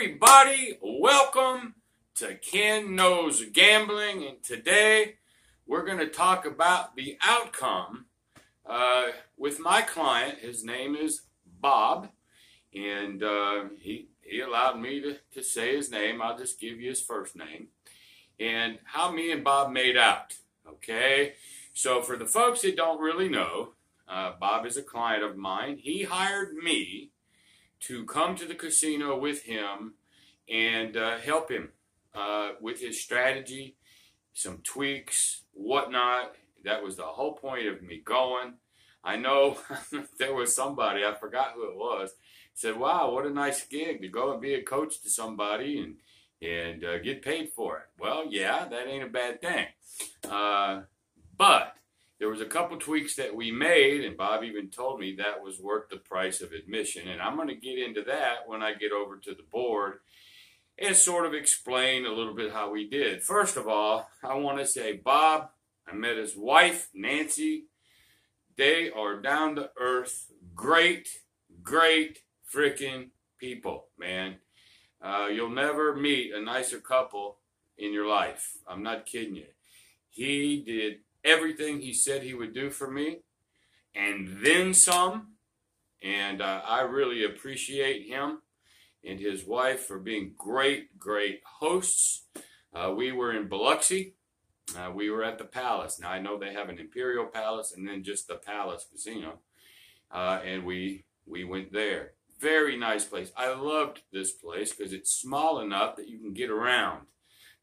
everybody. Welcome to Ken Knows Gambling. And today we're going to talk about the outcome uh, with my client. His name is Bob. And uh, he, he allowed me to, to say his name. I'll just give you his first name. And how me and Bob made out. Okay? So, for the folks that don't really know, uh, Bob is a client of mine. He hired me to come to the casino with him and uh, help him uh, with his strategy, some tweaks, whatnot. That was the whole point of me going. I know there was somebody, I forgot who it was, said, Wow, what a nice gig to go and be a coach to somebody and, and uh, get paid for it. Well, yeah, that ain't a bad thing. Uh, but there was a couple tweaks that we made, and Bob even told me that was worth the price of admission. And I'm going to get into that when I get over to the board and sort of explain a little bit how we did. First of all, I want to say, Bob, I met his wife, Nancy. They are down to earth, great, great freaking people, man. Uh, you'll never meet a nicer couple in your life. I'm not kidding you. He did everything he said he would do for me and then some. And uh, I really appreciate him and his wife for being great, great hosts. Uh, we were in Biloxi. Uh, we were at the Palace. Now I know they have an Imperial Palace and then just the Palace Casino, uh, and we we went there. Very nice place. I loved this place because it's small enough that you can get around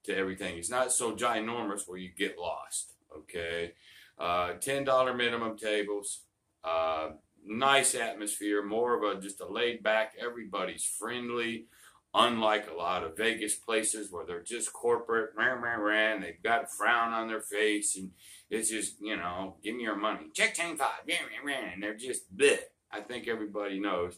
to everything. It's not so ginormous where you get lost okay? Uh, $10 minimum tables, uh, nice atmosphere, more of a just a laid back, everybody's friendly, unlike a lot of Vegas places where they're just corporate, rah, rah, rah, and they've got a frown on their face, and it's just, you know, give me your money, check chain five, rah, rah, rah, and they're just bleh. I think everybody knows.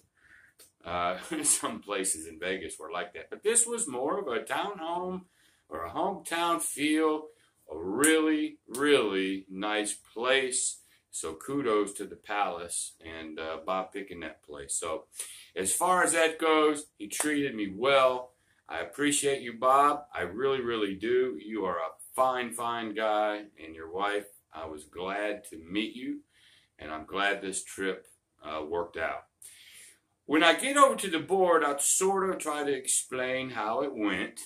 Uh, some places in Vegas were like that. But this was more of a townhome or a hometown feel a really, really nice place. So kudos to the Palace and uh, Bob picking that place. So as far as that goes, he treated me well. I appreciate you, Bob. I really, really do. You are a fine, fine guy, and your wife. I was glad to meet you, and I'm glad this trip uh, worked out. When I get over to the board, I'll sort of try to explain how it went.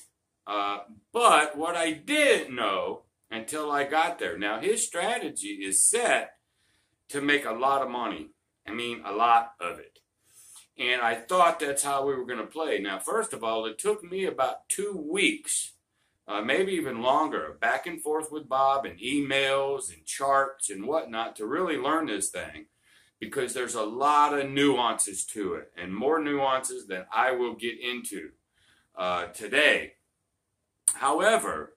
Uh, but what I didn't know until I got there. Now, his strategy is set to make a lot of money. I mean, a lot of it. And I thought that's how we were going to play. Now, first of all, it took me about two weeks, uh, maybe even longer, back and forth with Bob and emails and charts and whatnot to really learn this thing because there's a lot of nuances to it and more nuances than I will get into uh, today. However,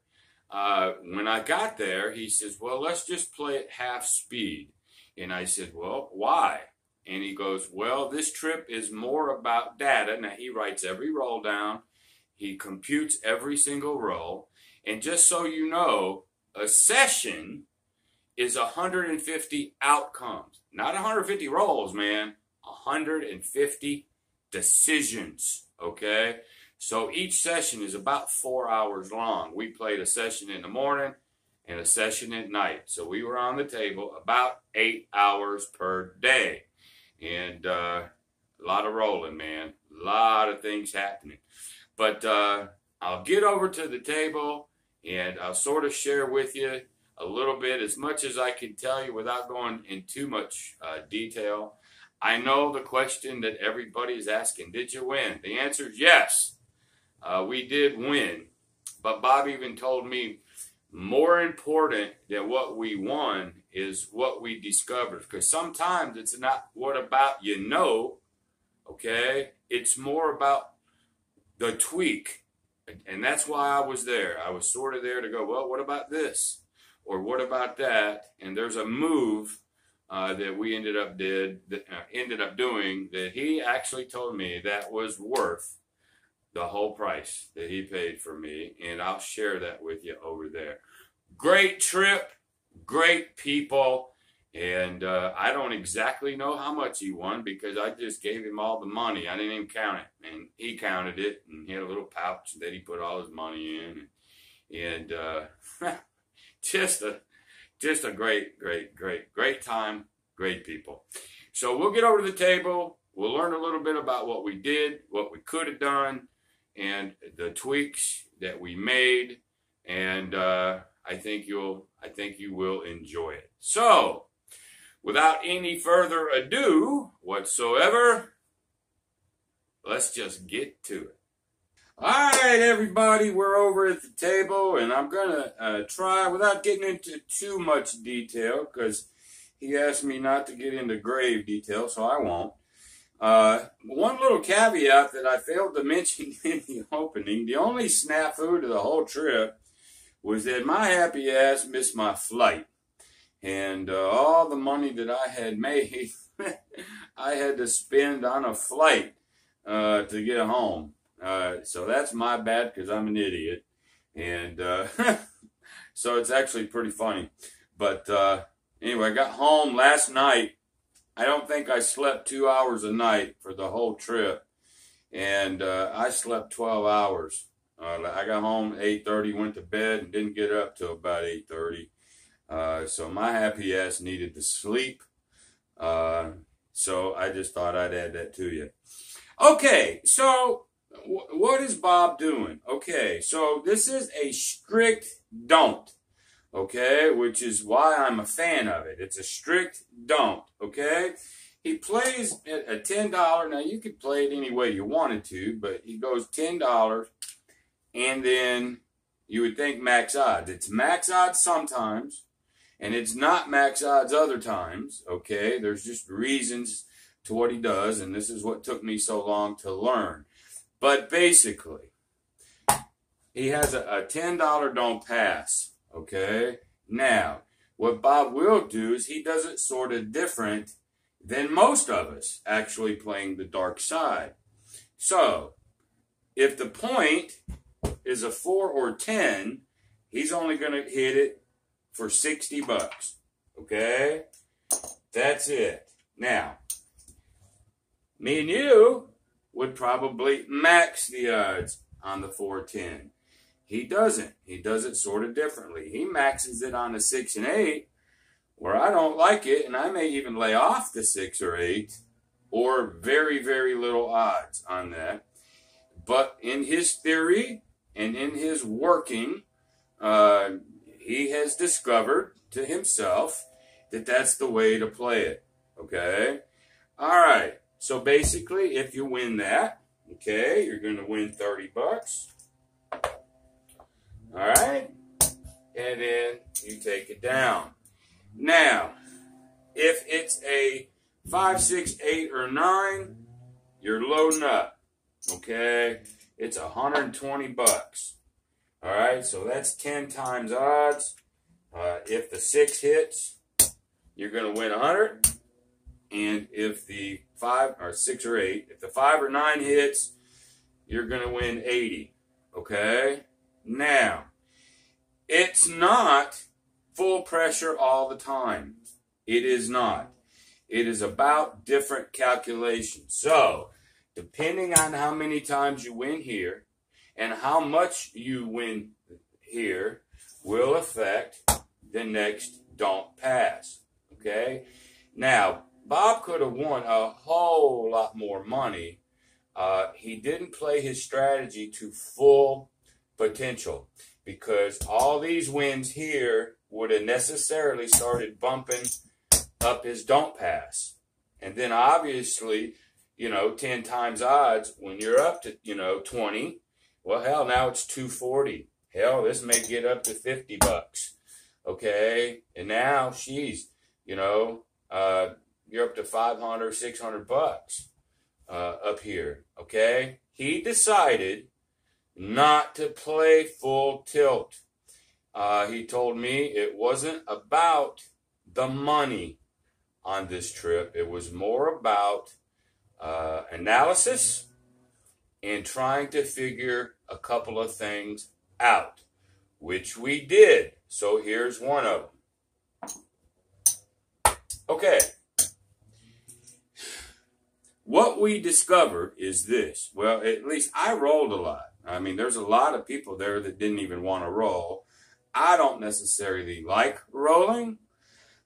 uh, when I got there, he says, Well, let's just play at half speed. And I said, Well, why? And he goes, Well, this trip is more about data. Now, he writes every roll down, he computes every single roll. And just so you know, a session is 150 outcomes, not 150 rolls, man, 150 decisions. Okay? So each session is about four hours long. We played a session in the morning and a session at night. So we were on the table about eight hours per day. And uh, a lot of rolling, man. A lot of things happening. But uh, I'll get over to the table and I'll sort of share with you a little bit, as much as I can tell you without going in too much uh, detail. I know the question that everybody is asking Did you win? The answer is yes. Uh, we did win, but Bob even told me more important than what we won is what we discovered. Because sometimes it's not what about you know, okay? It's more about the tweak. And that's why I was there. I was sort of there to go, well, what about this? Or what about that? And there's a move uh, that we ended up did that, uh, ended up doing that he actually told me that was worth the whole price that he paid for me, and I'll share that with you over there. Great trip, great people, And uh, I don't exactly know how much he won because I just gave him all the money. I didn't even count it. And he counted it and he had a little pouch that he put all his money in. And uh, just a just a great, great, great, great time, great people. So we'll get over to the table. We'll learn a little bit about what we did, what we could have done, and the tweaks that we made. And uh, I think you'll, I think you will enjoy it. So, without any further ado whatsoever, let's just get to it. All right, everybody, we're over at the table, and I'm to uh, try, without getting into too much detail, because he asked me not to get into grave detail, so I won't. Uh, one little caveat that I failed to mention in the opening, the only snafu to the whole trip was that my happy ass missed my flight. And uh, all the money that I had made, I had to spend on a flight uh, to get home. Uh, so that's my bad because I'm an idiot. And uh, so it's actually pretty funny. But uh, anyway, I got home last night. I don't think I slept two hours a night for the whole trip. And uh, I slept 12 hours. Uh, I got home 8.30, went to bed, and didn't get up till about 8.30. Uh, so my happy ass needed to sleep. so I just thought I'd add that to you. Okay, so what is Bob doing? Okay, so this is a strict don't, okay, which is why I'm a fan of it. It's a strict don't, okay? He plays at a $10. Now, you could play it any way you wanted to, but he goes $10, and then you would think max odds. It's max odds sometimes, and it's not max odds other times, okay? There's just reasons to what he does, and this is what took me so long to learn. But basically, he has a, a $10 don't pass. Okay? Now, what Bob will do is he does it sort of different than most of us actually playing the dark side. So, if the point is a 4 or 10, he's only going to hit it for 60 bucks. Okay? That's it. Now, me and you would probably max the odds on the 410. He doesn't. He does it sort of differently. He maxes it on a 6 and 8, where I don't like it, and I may even lay off the 6 or 8, or very, very little odds on that. But in his theory and in his working, uh, he has discovered to himself that that's the way to play it. Okay? All right. So basically, if you win that, okay, you're going to win 30 bucks. All right. And then you take it down. Now, if it's a 5, 6, 8, or 9, you're loading up. Okay? It's 120 bucks. All right, so that's 10 times odds. Uh, if the 6 hits, you're going to win 100. And if the five or six or eight, if the five or nine hits, you're going to win 80. Okay? Now, it's not full pressure all the time. It is not. It is about different calculations. So, depending on how many times you win here and how much you win here will affect the next don't pass. Okay? Now, Bob could have won a whole lot more money. Uh, he didn't play his strategy to full potential because all these wins here would have necessarily started bumping up his don't pass. And then obviously, you know, 10 times odds when you're up to, you know, 20. Well, hell, now it's 240. Hell, this may get up to 50 bucks. Okay. And now she's, you know, uh, you're up to 500, 600 bucks uh, up here. Okay? He decided not to play full tilt. Uh, he told me it wasn't about the money on this trip, it was more about uh, analysis and trying to figure a couple of things out, which we did. So here's one of them. Okay. What we discovered is this. Well, at least I rolled a lot. I mean, there's a lot of people there that didn't even want to roll. I don't necessarily like rolling,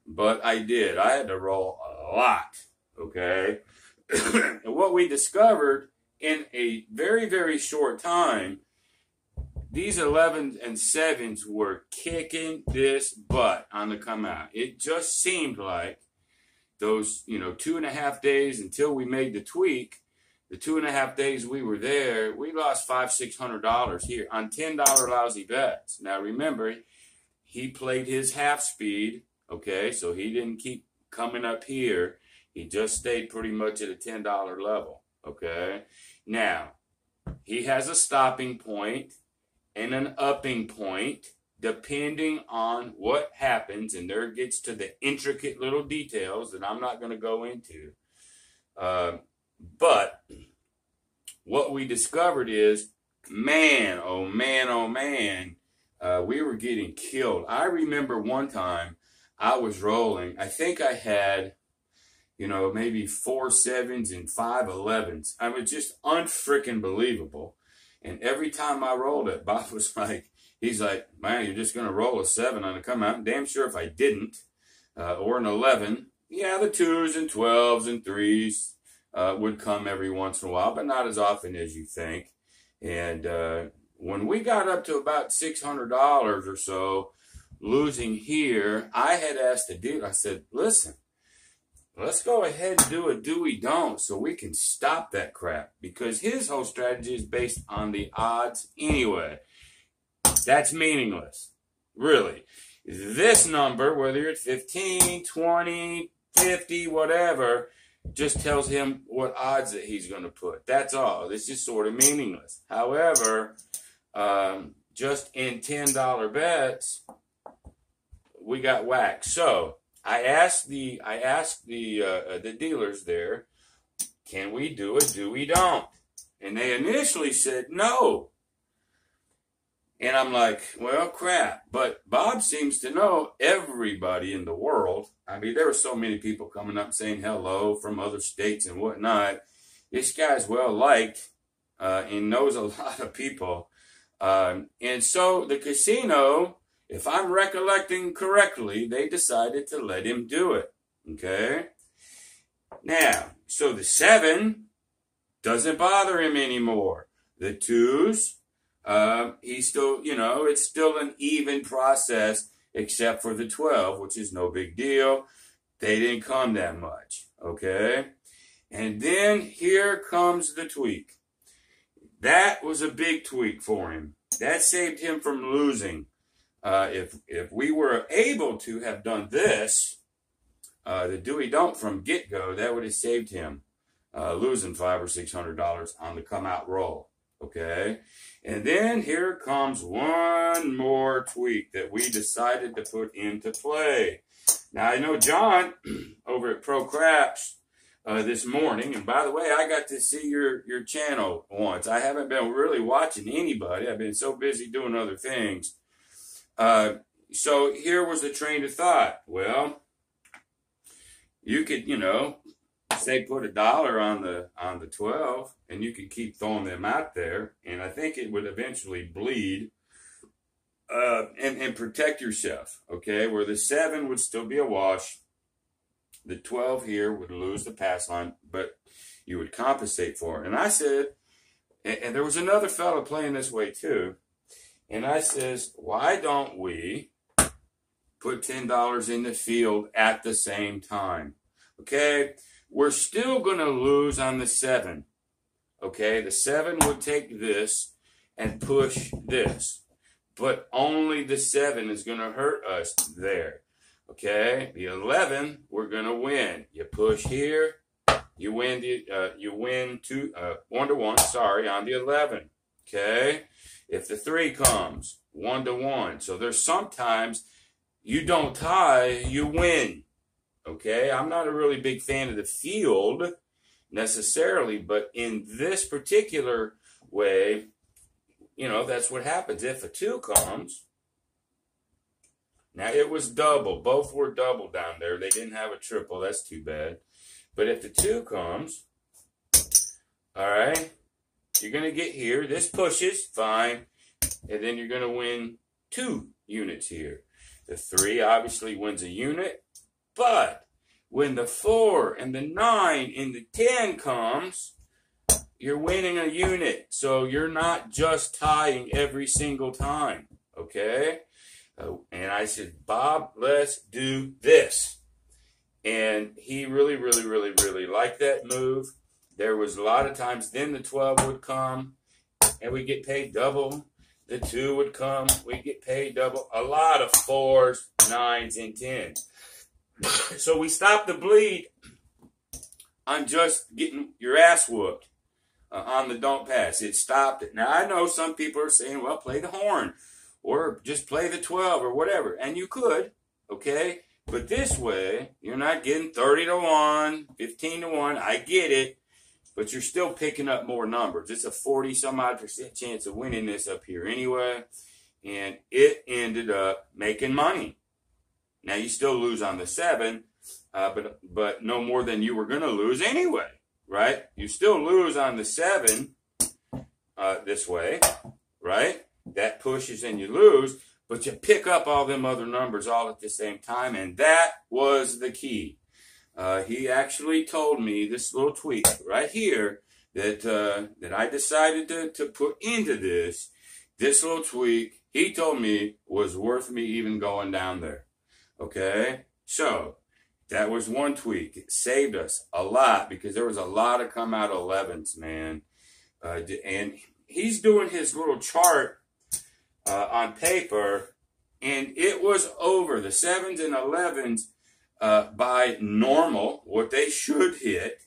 but I did. I had to roll a lot. Okay. and what we discovered in a very, very short time, these 11s and 7s were kicking this butt on the come out. It just seemed like those, you know, two and a half days until we made the tweak, the two and a half days we were there, we lost five, six hundred dollars here on ten dollar lousy bets. Now remember, he played his half speed, okay, so he didn't keep coming up here. He just stayed pretty much at a ten dollar level. Okay. Now, he has a stopping point and an upping point depending on what happens, and there gets to the intricate little details that I'm not going to go into. Uh, but what we discovered is, man, oh man, oh man, uh, we were getting killed. I remember one time I was rolling. I think I had, you know, maybe four sevens and five elevens. I mean, just unfreaking believable. And every time I rolled it, Bob was like, he's like, man, you're just going to roll a seven on the come out. I'm damn sure if I didn't, uh, or an 11, yeah, the twos and 12s and threes uh, would come every once in a while, but not as often as you think. And uh, when we got up to about $600 or so, losing here, I had asked the dude, I said, listen, let's go ahead and do a do we don't so we can stop that crap because his whole strategy is based on the odds anyway. That's meaningless. Really. This number, whether at 15, 20, 50, whatever, just tells him what odds that he's going to put. That's all. This is sort of meaningless. However, um, just in $10 bets, we got whacked. So I asked the I asked the uh, the dealers there, can we do it? Do we don't? And they initially said no. And I'm like, well, crap. But Bob seems to know everybody in the world. I mean, there were so many people coming up saying hello from other states and whatnot. This guy's well liked uh, and knows a lot of people. Um, and so the casino, if I'm recollecting correctly, they decided to let him do it. Okay? Now, so the seven doesn't bother him anymore. The twos, uh, he's still, you know, it's still an even process except for the 12, which is no big deal. They didn't come that much, okay? And then here comes the tweak. That was a big tweak for him. That saved him from losing. Uh, if if we were able to have done this, uh, the do we don't from get go, that would have saved him uh, losing five or six hundred dollars on the come out roll. Okay, and then here comes one more tweak that we decided to put into play. Now, I know John over at Pro Craps uh, this morning, and by the way, I got to see your, your channel once. I haven't been really watching anybody. I've been so busy doing other things. Uh, so here was the train of thought. Well, you could, you know, say put a dollar on the on the 12 and you could keep throwing them out there and i think it would eventually bleed uh, and, and protect yourself okay? Where the 7 would still be a wash the 12 here would lose the pass line but you would compensate for it. And i said and, and there was another fellow playing this way too and i says why don't we put $10 in the field at the same time? Okay we're still going to lose on the seven. Okay, the seven would take this and push this, but only the seven is going to hurt us there. Okay, the 11, we're going to win. You push here, you win the, uh, you win two, uh, one to one, sorry, on the 11. Okay, if the three comes, one to one. So there's sometimes you don't tie, you win. Okay, I'm not a really big fan of the field necessarily, but in this particular way, you know, that's what happens. If a two comes, Now it was double. Both were double down there. They didn't have a triple. That's too bad. But if the two comes, all right, you're going to get here. This pushes, fine. And then you're going to win two units here. The three obviously wins a unit. But when the four and the nine and the ten comes, you're winning a unit. So you're not just tying every single time. Okay? Uh, and I said, Bob, let's do this. And he really, really, really, really liked that move. There was a lot of times then the 12 would come and we get paid double. The two would come, we get paid double. A lot of fours, nines, and tens. So we stopped the bleed on just getting your ass whooped uh, on the don't pass. It stopped it. Now I know some people are saying, well, play the horn or just play the 12 or whatever. And you could, okay? But this way, you're not getting 30 to 1, 15 to 1. I get it. But you're still picking up more numbers. It's a 40 some odd percent chance of winning this up here anyway. And it ended up making money. Now you still lose on the seven, uh, but but no more than you were going to lose anyway, right? You still lose on the seven uh, this way, right? that pushes and you lose, but you pick up all them other numbers all at the same time, and that was the key. Uh, he actually told me this little tweak right here that uh, that I decided to, to put into this. This little tweak, he told me was worth me even going down there. Okay, so that was one tweak. It saved us a lot because there was a lot of come out 11s, man. Uh, and he's doing his little chart uh, on paper, and it was over the sevens and elevens uh, by normal, what they should hit,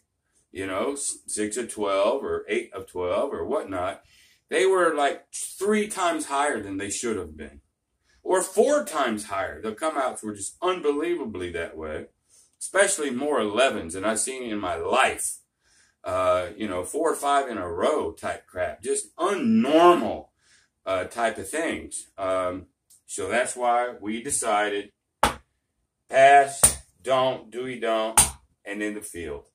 you know, six of 12 or eight of 12 or whatnot. They were like three times higher than they should have been, or four times higher. The comeouts were just unbelievably that way, especially more 11s than I've seen in my life. Uh, you know, four or five in a row type crap, just unnormal uh, type of things. Um, so that's why we decided pass, don't, do we don't, and in the field.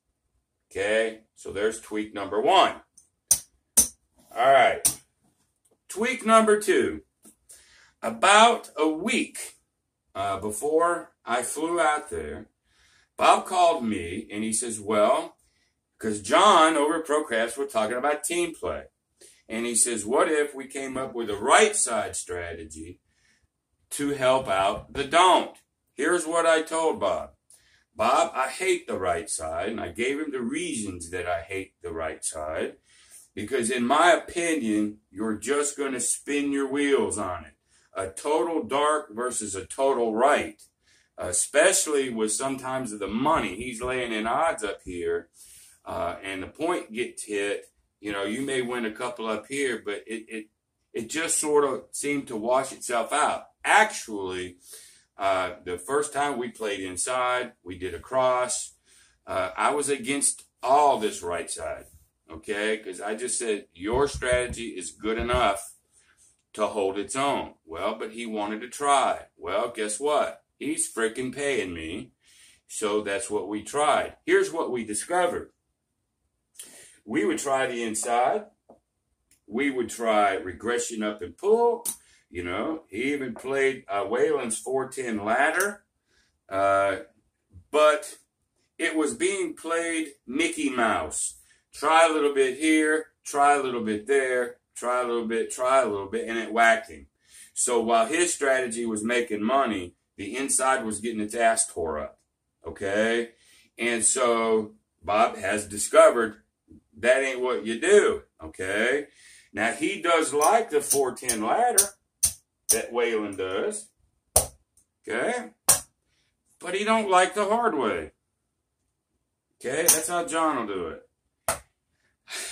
Okay, so there's tweak number one. All right, tweak number two. About a week uh, before I flew out there, Bob called me and he says, Well, because John over at Pro Craps, we're talking about team play. And he says, what if we came up with a right side strategy to help out the don't? Here's what I told Bob. Bob, I hate the right side, and I gave him the reasons that I hate the right side. Because in my opinion, you're just going to spin your wheels on it. A total dark versus a total right, especially with sometimes the money. He's laying in odds up here, uh, and the point gets hit, you know, you may win a couple up here, but it it it just sort of seemed to wash itself out. Actually, uh, the first time we played inside, we did a cross. Uh, I was against all this right side, okay? Because I just said your strategy is good enough to hold its own. Well, but he wanted to try. Well, guess what? He's freaking paying me. So that's what we tried. Here's what we discovered we would try the inside. We would try regression up and pull. You know, he even played uh, Whalen's 410 ladder. Uh, but it was being played Mickey Mouse. Try a little bit here, try a little bit there, try a little bit, try a little bit, and it whacked him. So while his strategy was making money, the inside was getting its ass tore up. Okay? And so Bob has discovered that ain't what you do. Okay. Now he does like the 410 ladder that Whalen does. Okay. But he don't like the hard way. Okay, that's how John will do it.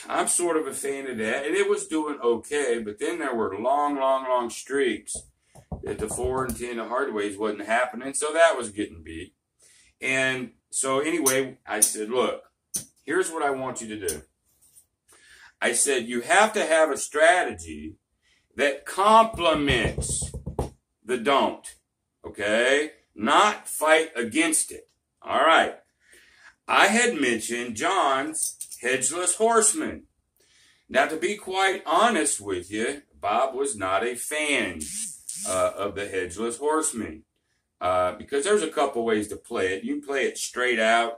I'm sort of a fan of that. And it was doing okay, but then there were long, long, long streaks that the 4 and 10 hard ways wasn't happening. So that was getting beat. And so anyway, I said, look, here's what I want you to do. I said you have to have a strategy that complements the don't. Okay? Not fight against it. All right. I had mentioned John's Hedgeless Horseman. Now, to be quite honest with you, Bob was not a fan uh, of the Hedgeless Horseman uh, because there's a couple ways to play it. You can play it straight out,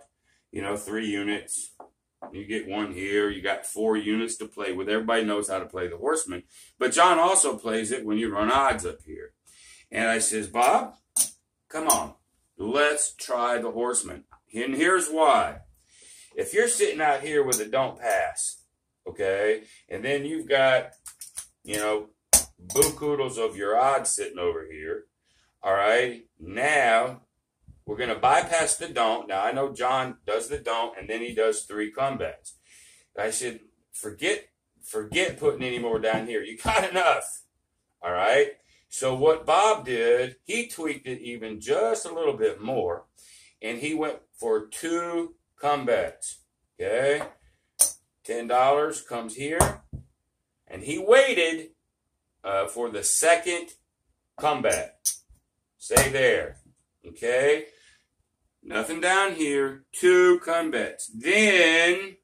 you know, three units. You get one here. You got four units to play with. Everybody knows how to play the Horseman. But John also plays it when you run odds up here. And I says, Bob, come on, let's try the Horseman. And here's why. If you're sitting out here with a don't pass, okay, and then you've got, you know, boo koodles of your odds sitting over here, all right, now we're going to bypass the don't. Now, I know John does the don't, and then he does three comebacks. I said, forget, forget putting any more down here. You got enough, all right? So what Bob did, he tweaked it even just a little bit more, and he went for two comebacks. Okay, ten dollars comes here, and he waited uh, for the second comeback. Stay there. Okay, nothing down here. Two comebacks. Then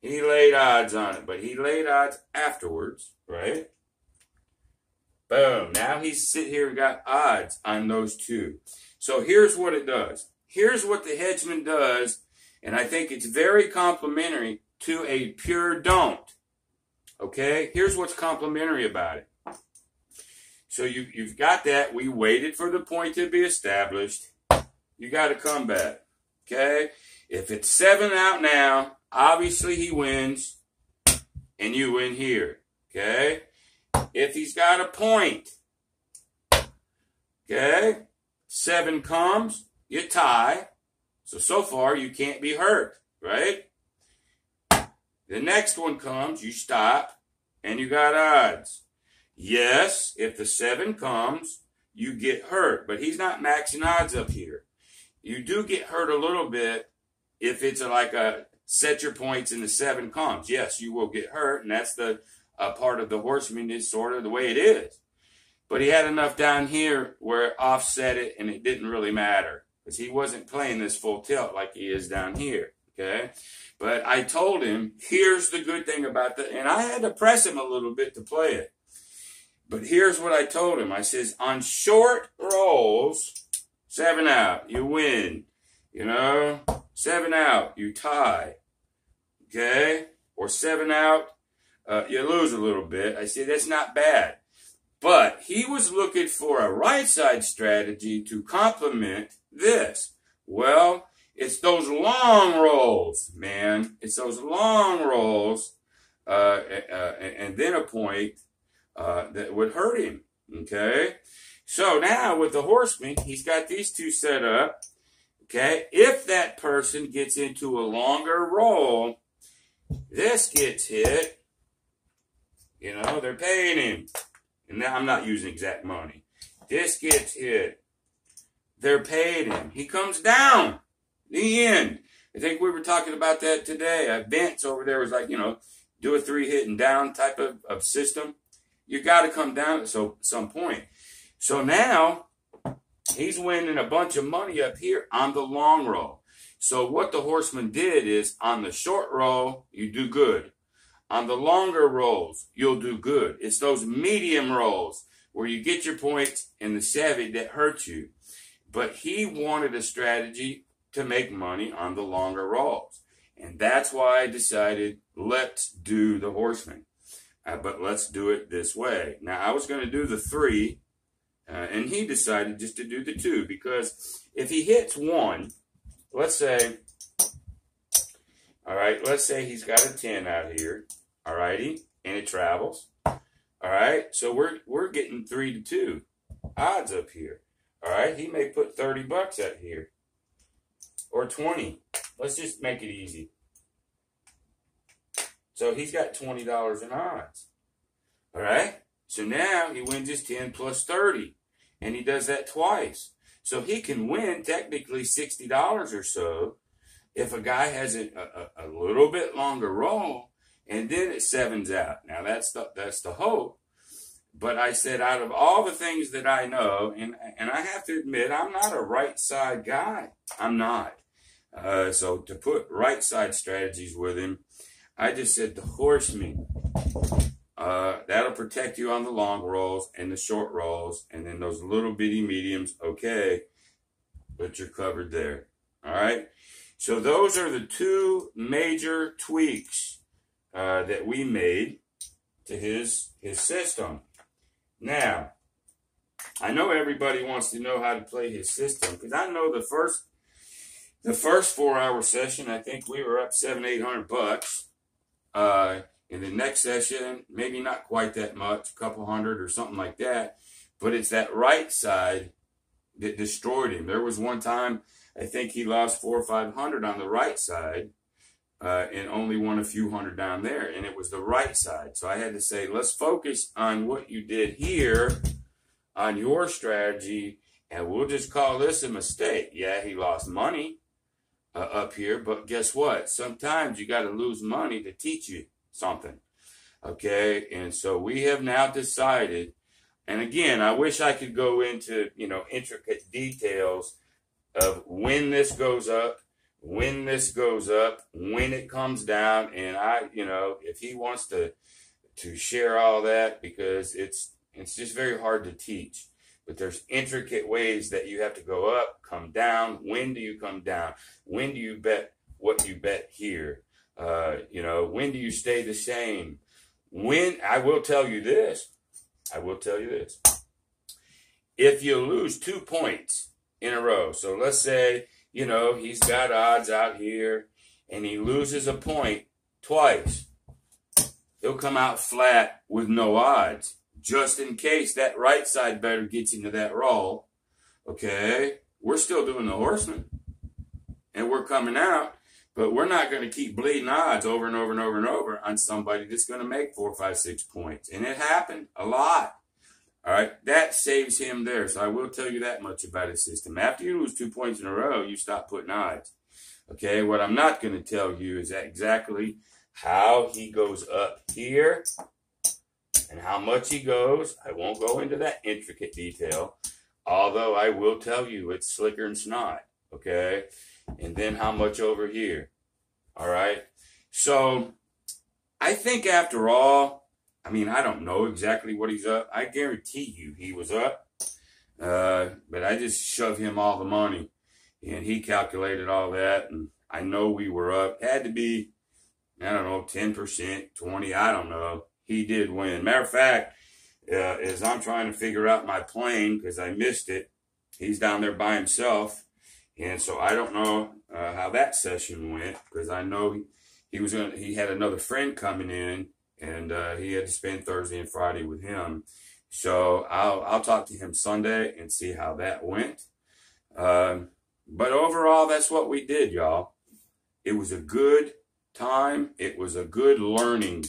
he laid odds on it, but he laid odds afterwards, right? Boom. Now he's sit here and got odds on those two. So here's what it does. Here's what the hedgeman does, and I think it's very complimentary to a pure don't. Okay? Here's what's complimentary about it. So you, you've got that. We waited for the point to be established. You got to come back. Okay? If it's seven out now, obviously he wins, and you win here. Okay? if he's got a point. Okay? Seven comes, you tie. So, so far, you can't be hurt, right? The next one comes, you stop, and you got odds. Yes, if the seven comes, you get hurt, but he's not maxing odds up here. You do get hurt a little bit if it's like a set your points and the seven comes. Yes, you will get hurt, and that's the part of the horseman is sort of the way it is. But he had enough down here where it offset it and it didn't really matter because he wasn't playing this full tilt like he is down here. Okay. But I told him, here's the good thing about that. and I had to press him a little bit to play it. But here's what I told him. I says, on short rolls, seven out, you win. You know, seven out, you tie. Okay. Or seven out, uh, you lose a little bit. I say that's not bad. But he was looking for a right side strategy to complement this. Well, it's those long rolls, man. It's those long rolls, uh, uh, and then a point uh, that would hurt him. Okay. So now with the horseman, he's got these two set up. Okay. If that person gets into a longer roll, this gets hit you know, they're paying him. And now I'm not using exact money. This gets hit. They're paying him. He comes down. The end. I think we were talking about that today. Uh, Vince over there was like, you know, do a three hit and down type of, of system. You got to come down at so, some point. So now he's winning a bunch of money up here on the long roll. So what the horseman did is on the short roll, you do good. On the longer rolls, you'll do good. It's those medium rolls where you get your points and the savvy that hurt you. But he wanted a strategy to make money on the longer rolls. And that's why I decided let's do the horseman. Uh, but let's do it this way. Now, I was going to do the three, uh, and he decided just to do the two because if he hits one, let's say, all right, let's say he's got a 10 out here. All righty, and it travels. All right, so we're we're getting three to two odds up here. All right, he may put 30 bucks up here or 20. Let's just make it easy. So he's got $20 in odds. All right, so now he wins his 10 plus 30, and he does that twice. So he can win technically $60 or so if a guy has a, a, a little bit longer roll and then it sevens out. Now that's the that's the hope. but I said, out of all the things that I know, and and I have to admit, I'm not a right side guy. I'm not. Uh, so to put right side strategies with him, I just said the horseman. Uh, that'll protect you on the long rolls and the short rolls, and then those little bitty mediums. Okay, but you're covered there. All right. So those are the two major tweaks uh, that we made to his his system. Now, I know everybody wants to know how to play his system because I know the first the first four hour session, I think we were up seven eight hundred bucks. Uh, in the next session, maybe not quite that much, a couple hundred or something like that. But it's that right side that destroyed him. There was one time I think he lost four or five hundred on the right side uh, and only won a few hundred down there. And it was the right side. So I had to say, let's focus on what you did here on your strategy, and we'll just call this a mistake. Yeah, he lost money uh, up here, but guess what? Sometimes you got to lose money to teach you something. Okay, and so we have now decided, and again, I wish I could go into, you know, intricate details of when this goes up when this goes up, when it comes down, and I, you know, if he wants to to share all that because it's it's just very hard to teach. But there's intricate ways that you have to go up, come down. When do you come down? When do you bet what you bet here? Uh, you know, when do you stay the same? When I will tell you this, I will tell you this. If you lose two points in a row, so let's say you know, he's got odds out here and he loses a point twice. He'll come out flat with no odds, just in case that right side better gets into that roll. Okay, we're still doing the horseman and we're coming out, but we're not going to keep bleeding odds over and over and over and over on somebody that's going to make four, five, six points. And it happened a lot. All right, that saves him there. So I will tell you that much about his system. After you lose two points in a row, you stop putting odds. Okay, what I'm not going to tell you is that exactly how he goes up here and how much he goes. I won't go into that intricate detail, although I will tell you it's slicker and snot. Okay, and then how much over here. All right, so I think after all, I mean, I don't know exactly what he's up. I guarantee you he was up. Uh, but I just shoved him all the money and he calculated all that. And I know we were up. Had to be, I don't know, 10%, 20, I don't know. He did win. Matter of fact, uh, as I'm trying to figure out my plane because I missed it, he's down there by himself. And so I don't know uh, how that session went because I know he, he was going he had another friend coming in and uh, he had to spend Thursday and Friday with him. So I'll I'll talk to him Sunday and see how that went. Um, but overall, that's what we did, y'all. It was a good time. It was a good learning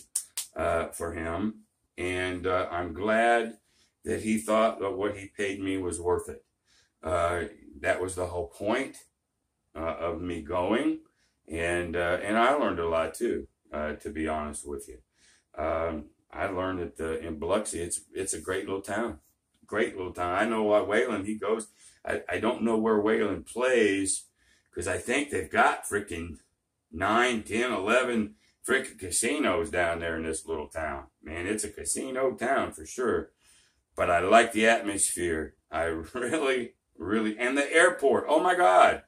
uh, for him, and uh, I'm glad that he thought that what he paid me was worth it. Uh, that was the whole point uh, of me going, and uh, and I learned a lot too. Uh, to be honest with you. Um, I learned that the, in Biloxi, it's it's a great little town. Great little town. I know why Whalen, he goes. I, I don't know where Whalen plays because I think they've got freaking nine, ten, eleven freaking casinos down there in this little town. Man, it's a casino town for sure. But I like the atmosphere. I really, really, and the airport. Oh my God.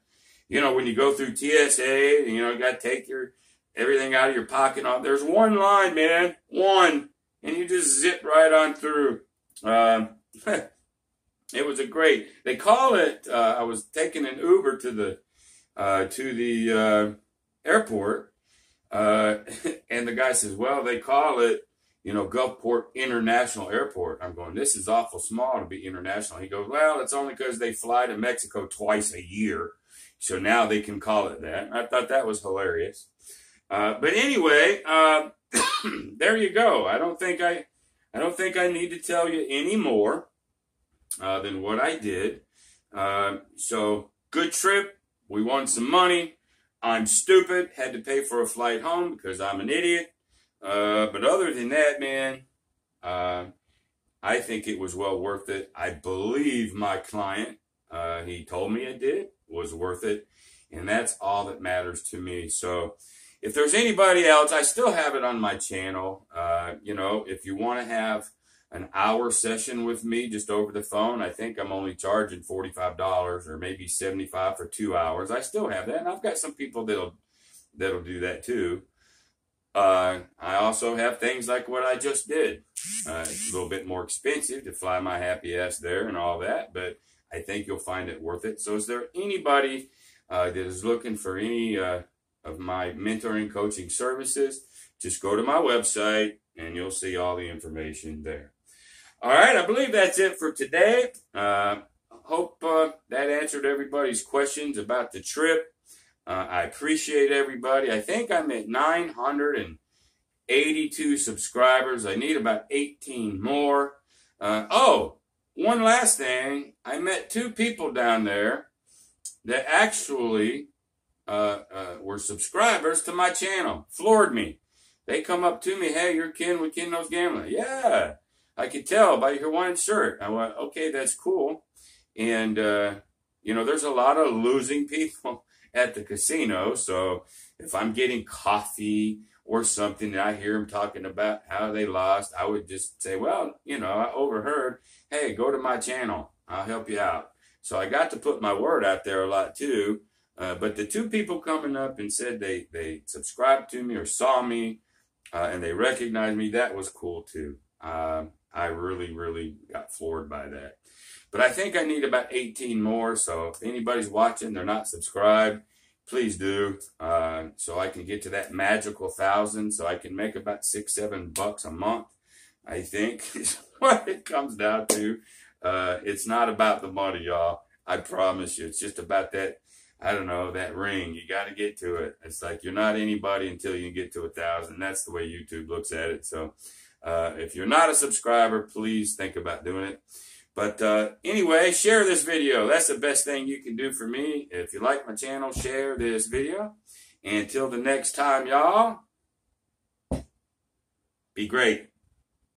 You know, when you go through TSA, you know, you got to take your everything out of your pocket. There's one line, man, one, and you just zip right on through. Um, it was a great. They call it. Uh, I was taking an Uber to the uh, to the uh, airport, uh, and the guy says, "Well, they call it." You know, Gulfport International Airport. I'm going, this is awful small to be international. He goes, well, it's only because they fly to Mexico twice a year. So now they can call it that. I thought that was hilarious. Uh, but anyway, uh, there you go. I don't think I, I don't think I need to tell you any more uh, than what I did. Uh, so good trip. We won some money. I'm stupid. Had to pay for a flight home because I'm an idiot. Uh, but other than that, man, I think it was well worth it. I believe my client, he told me it did, was worth it. And that's all that matters to me. So if there's anybody else, I still have it on my channel. Uh, you know, if you want to have an hour session with me just over the phone, I think I'm only charging $45 or maybe 75 for two hours. I still have that. And I've got some people that'll, that'll do that too. Uh, I also have things like what I just did. Uh, it's a little bit more expensive to fly my happy ass there and all that, but I think you'll find it worth it. So is there anybody uh, that is looking for any uh, of my mentoring coaching services, just go to my website and you'll see all the information there. All right, I believe that's it for today. Uh, hope uh, that answered everybody's questions about the trip. Uh, I appreciate everybody. I think I'm at 982 subscribers. I need about 18 more. Uh, oh, one last thing. I met two people down there that actually uh, uh, were subscribers to my channel. Floored me. They come up to me, hey, you're Ken with Ken Knows Gambling. Yeah, I could tell by your Hawaiian shirt. I went, okay, that's cool. And, uh, you know, there's a lot of losing people at the casino. So if I'm getting coffee or something and I hear them talking about how they lost, I would just say, well, you know, I overheard, hey, go to my channel. I'll help you out. So I got to put my word out there a lot too. Uh, but the two people coming up and said they, they subscribed to me or saw me uh, and they recognized me, that was cool too. Uh, I really, really got floored by that. But I think I need about 18 more. So if anybody's watching, they're not subscribed, please do. Uh, so I can get to that magical thousand. So I can make about six, seven bucks a month. I think is what it comes down to. Uh, it's not about the money, y'all. I promise you. It's just about that, I don't know, that ring. You got to get to it. It's like you're not anybody until you get to a thousand. That's the way YouTube looks at it. So uh, if you're not a subscriber, please think about doing it. But uh, anyway, share this video. That's the best thing you can do for me. If you like my channel, share this video. And until the next time, y'all, be great.